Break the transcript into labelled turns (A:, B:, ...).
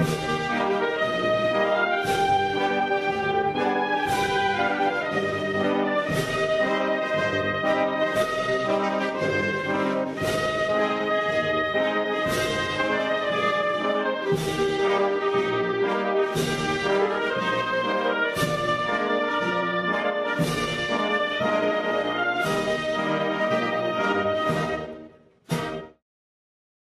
A: you.